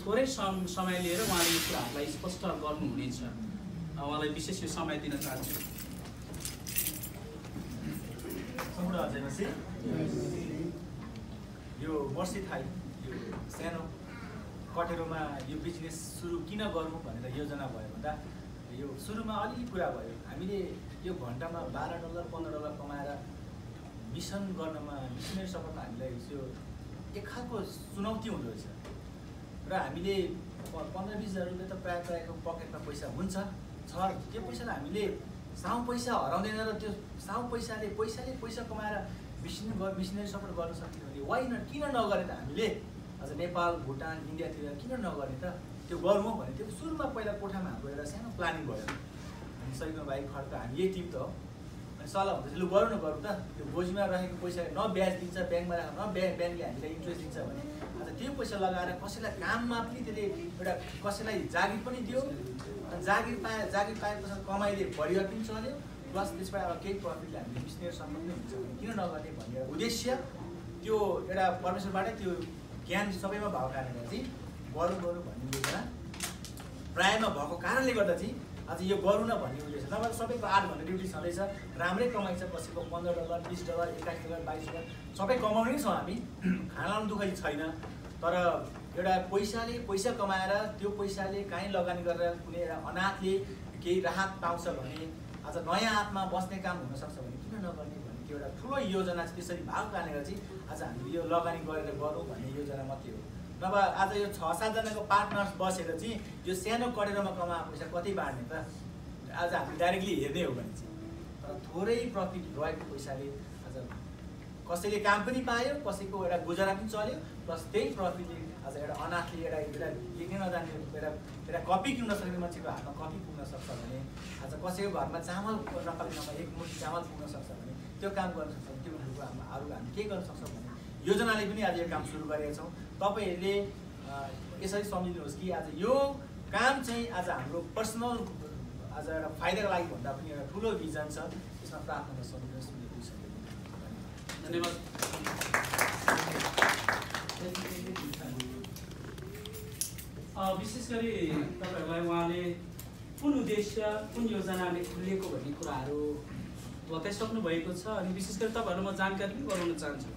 थोरै सम समय लिएर उहाँले यो कुराहरूलाई स्पष्ट गर्नुहुनेछ। उहाँलाई विशेष यो समय दिन चाहन्छु। यो वर्षी थाई यो सानो कटेरोमा यो बिजनेस सुरु किन गरौँ भनेर योजना भयो भन्दा यो सुरुमा अलिअलि कुरा भयो। हामीले यो घन्टामा बाह्र डलर पन्ध्र डलर कमाएर मिसन गर्नमा मिसनरी सफलता हामीलाई यो एक खालको चुनौती हुँदो रहेछ। र हामीले पन्ध्र बिस हजार रुपियाँ त प्रायः प्रायःको पकेटमा पैसा हुन्छ। छ त्यो पैसालाई हामीले साउ पैसा हराउँदैन र त्यो साउ पैसाले पैसाले पैसा कमाएर मिसनरी गर मिसनरी सपोर्ट गर्न सक्यो भने वाइ न किन नगरे त हामीले? अझ नेपाल भुटान इन्डियातिर किन नगर्ने त? त्यो गरौँ भने त्यो सुरुमा पहिला कोठामा हाम्रो एउटा सानो प्लानिङ भयो। सैकमा बाइक खर्च हामी यही टिम त हो। सल्लाह हुँदैछ। लु गरौँ न गरौँ त। त्यो गोजीमा रहेको पैसा न ब्याज दिन्छ ब्याङ्कमा राख न ब्याङ्क ब्याङ्कले हामीलाई इन्ट्रेस्ट दिन्छ भने। अन्त त्यो पैसा लगाएर कसैलाई काममा पनि त्यसले एउटा कसैलाई जागिर पनि दियो। जागिर पाए जागिर पाएपछि कमाइले परिवार पनि चल्यो। प्लस त्यसबाट अब केही प्रफिटले हामीले बिजनेससम्म पनि हुन्छ किन नगर्ने भन्ने उद्देश्य। त्यो एउटा परमेश्वरबाटै त्यो ज्ञान सबैमा भएको कारणले चाहिँ गरौँ गरौँ भन्ने योजना प्रायःमा भएको कारणले गर्दा चाहिँ आज यो गरौँ न भन्ने उद्देश्य नभए सबैको आठ घन्टा ड्युटी छँदैछ राम्रै कमाइ छ कसैको पन्ध्र डलर बिस डलर एक्काइस डलर बाइस डलर सबै कमाउने छौँ हामी। खाना दुःखै छैन। तर एउटा पैसाले पैसा कमाएर त्यो पैसाले काहीँ लगानी गरेर कुनै एउटा अनाथले केही राहत पाउँछ भने आज नयाँ हातमा बस्ने काम हुनसक्छ भने किन नगर्ने भन्ने त्यो एउटा ठुलो योजना चाहिँ त्यसरी भएको कारणले गर्दा चाहिँ आज हामीले यो लगानी गरेर गरौँ भन्ने योजना मात्रै हो। नभए आज यो छ सातजनाको पार्टनर्स बसेर चाहिँ यो सानो कडेरोमा कमाएको पैसा कति बाँड्ने त? आज हामी डाइरेक्टली हेर्ने हो भने चाहिँ। तर थोरै प्रफिट रहेको पैसाले आज कसैले काम पनि पायो कसैको एउटा गुजारा पनि चल्यो प्लस त्यही प्रफिटले आज एउटा अनाथले एउटा एउटा लेख्नै नजान्ने एउटा एउटा कपी किन्न सक्ने मान्छेको हातमा कपी पुग्न सक्छ भने आज कसैको घरमा चामल नपाले नपाए एक मुठी चामल पुग्न सक्छ भने त्यो काम गर्न सक्छ त्यो खालको हाम्रो अरू हामी के गर्न सक्छौँ भने योजनाले पनि आज यो काम सुरु गरेका छौँ। तपाईँहरूले यसरी सम्झिदिनुहोस् कि आज यो काम चाहिँ आज हाम्रो पर्सनल आज एउटा फाइदाको लागि भन्दा पनि एउटा ठुलो भिजन छ। त्यसमा प्रार्थना सम्झिनुहोस् धन्यवाद। विशेष गरी तपाईँहरूलाई उहाँले कुन उद्देश्य कुन योजनाले खुलिएको भन्ने कुराहरू बताइसक्नु भएको छ। अनि विशेष गरी तपाईँहरूलाई म जानकारी पनि गराउन चाहन्छु।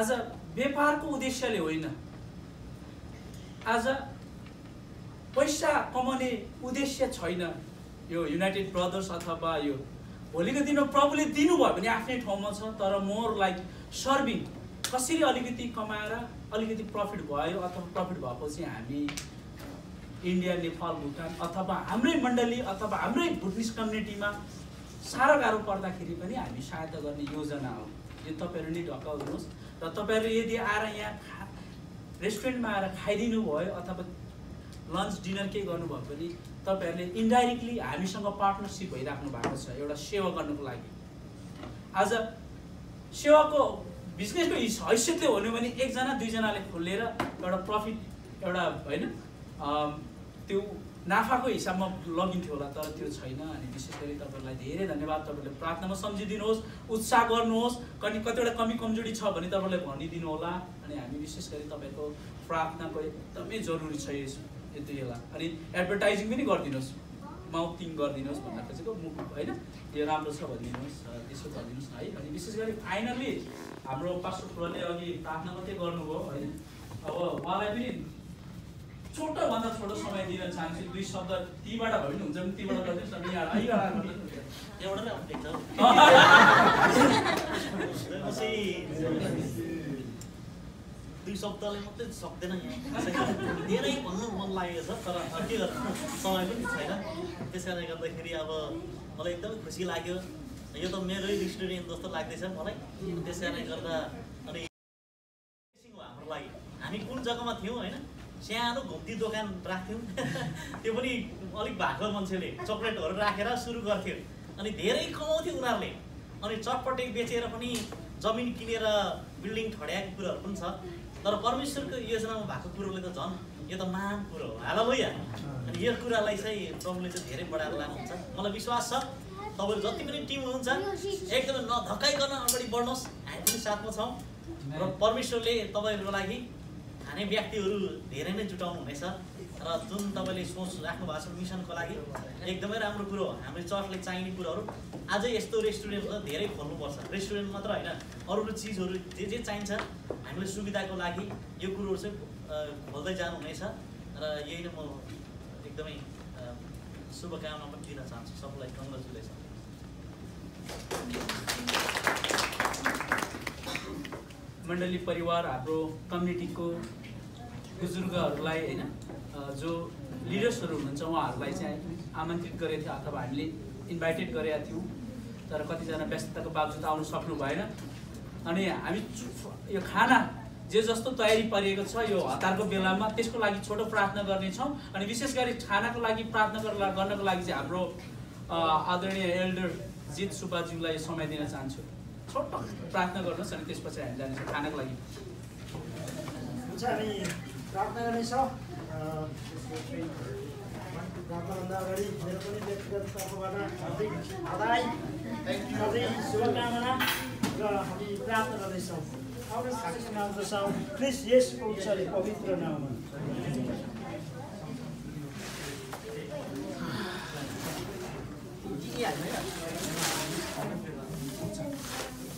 आज व्यापारको उद्देश्यले होइन। आज पैसा कमाउने उद्देश्य छैन। यो युनाइटेड ब्रदर्स अथवा यो भोलिको दिनमा प्रभुले दिनुभयो भने आफ्नै ठाउँमा छ तर मोर लाइक सर्भिङ कसरी अलिकति कमाएर अलिकति प्रफिट भयो अथवा प्रफिट भएपछि हामी इन्डिया नेपाल भुटान अथवा हाम्रै मण्डली अथवा हाम्रै बुद्धिस्ट कम्युनिटीमा साह्रो गाह्रो पर्दाखेरि पनि हामी सहायता गर्ने योजना हो। यो तपाईँहरू नै ढकाउनुहोस् र तपाईँहरू यदि आएर यहाँ रेस्टुरेन्टमा आएर खाइदिनु भयो अथवा लन्च डिनर केही गर्नुभयो भने तपाईँहरूले इन्डाइरेक्टली हामीसँग पार्टनरसिप भइराख्नु भएको छ एउटा सेवा गर्नुको लागि। आज सेवाको बिजनेसको हिस- हैसियतले हो भने एकजना दुईजनाले खोलेर एउटा प्रफिट एउटा होइन त्यो नाफाको हिसाबमा लगिन्थ्यो होला तर त्यो छैन अनि विशेष गरी तपाईँहरूलाई धेरै धन्यवाद तपाईँहरूले प्रार्थनामा सम्झिदिनुहोस् उत्साह गर्नुहोस् कति कतिवटा कमी कमजोरी छ भने तपाईँहरूले भनिदिनु होला अनि हामी विशेष गरी तपाईँको प्रार्थनाको एकदमै जरुरी छ यस यति बेला अनि एडभर्टाइजिङ पनि गरिदिनुहोस् माउथिङ गरिदिनुहोस् भन्न खोजेको मुख होइन? यो राम्रो छ भनिदिनुहोस् त्यसो गरिदिनुहोस् है। अनि विशेष गरी फाइनल्ली हाम्रो पास्टर अघि प्रार्थना मात्रै गर्नुभयो है अब उहाँलाई पनि छोटोभन्दा छोटो समय दिन चाहन्छु। दुई शब्द तीबाट भयो भने हुन्छ भने तीबाट गरिदिनुहोस् न दुई शब्दले मात्रै सक्दैन धेरै भन्नु मन लागेको छ तर के गर्नु समय पनि छैन। त्यस कारणले गर्दाखेरि अब मलाई एकदमै खुसी लाग्यो। यो त मेरै रेस्टुरेन्ट जस्तो लाग्दैछ मलाई। त्यस कारणले गर्दा अनि हो हाम्रो लागि। हामी कुन जग्गामा थियौँ होइन? सानो घुम्ती दोकान राख्थ्यौँ। त्यो पनि अलिक भाकर मान्छेले चक्लेटहरू राखेर सुरु गर्थ्यो। अनि धेरै कमाउँथ्यो उनीहरूले। अनि चटपटे बेचेर पनि जमिन किनेर बिल्डिङ ठड्याएको कुरोहरू पनि छ। तर परमेश्वरको योजनामा भएको कुरोले त झन् यो त महान कुरो हो। हालेलुया। अनि यो कुरालाई चाहिँ प्रभुले चाहिँ धेरै बढाएर लानुहुन्छ। मलाई विश्वास छ तपाईँहरू जति पनि टिम हुनुहुन्छ एकदमै नधकाइकन अगाडि बढ्नुहोस्। हामी पनि साथमा छौँ। र परमेश्वरले तपाईँहरूको लागि खाने व्यक्तिहरू धेरै नै जुटाउनु हुनेछ र जुन तपाईँले सोच राख्नु भएको छ मिसनको लागि एकदमै राम्रो कुरो हो। हाम्रो चर्चले चाहिने कुरोहरू अझै यस्तो रेस्टुरेन्ट धेरै खोल्नुपर्छ। रेस्टुरेन्ट मात्र होइन अरू अरू चिजहरू जे जे चाहिन्छ हामीले सुविधाको लागि यो कुरोहरू चाहिँ खोल्दै जानुहुनेछ। र यही नै म एकदमै शुभकामना पनि दिन चाहन्छु। सबैलाई कङ्ग्रेचुलेसन। मण्डली परिवार हाम्रो कम्युनिटीको बुजुर्गहरूलाई होइन जो लिडर्सहरू हुनुहुन्छ उहाँहरूलाई चाहिँ आमन्त्रित गरेको थियो अथवा हामीले इन्भाइटेड गरेका थियौँ। तर कतिजना व्यस्तताको बावजुद आउनु सक्नु भएन। अनि हामी यो खाना जे जस्तो तयारी पारिएको छ यो हतारको बेलामा त्यसको लागि छोटो प्रार्थना गर्नेछौँ। अनि विशेष गरी खानाको लागि प्रार्थना गर्नको लागि चाहिँ हाम्रो आदरणीय एल्डर जित सुब्बाज्यूलाई समय दिन चाहन्छु। छोटो प्रार्थना गर्नुहोस् अनि त्यसपछि हामी जानेछौँ खानाको लागि। हुन्छ हामी प्रार्थना गर्नेछौँ। अँ, प्रार्थनाभन्दा अगाडि मेरो पनि व्यक्तिगत तर्फबाट हार्दिक बधाई हार्दिक शुभकामना र हामी प्रार्थना आउने साक्षी नाम दर्शाउँ क्रिस यसको उच्चले पवित्र नाममा।